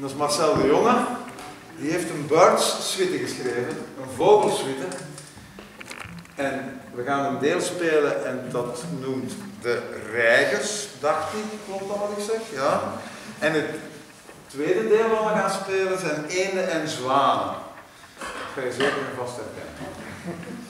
En dat is Marcel de Jonge. Die heeft een birds suite geschreven, een vogelsuite. En we gaan een deel spelen en dat noemt de Reigers, dacht ik, klopt dat wat ik zeg? Ja. En het tweede deel wat we gaan spelen zijn eenden en zwanen. Dat ga je zeker en vast herkennen.